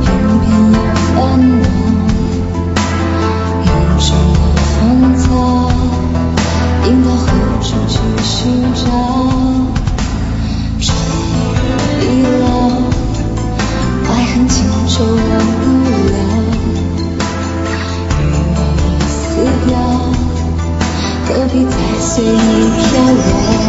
偏偏又盼望，有什么芳草，应到何处去寻找？这一老爱恨情仇，忘不了。与你私邀，何必再随你飘摇。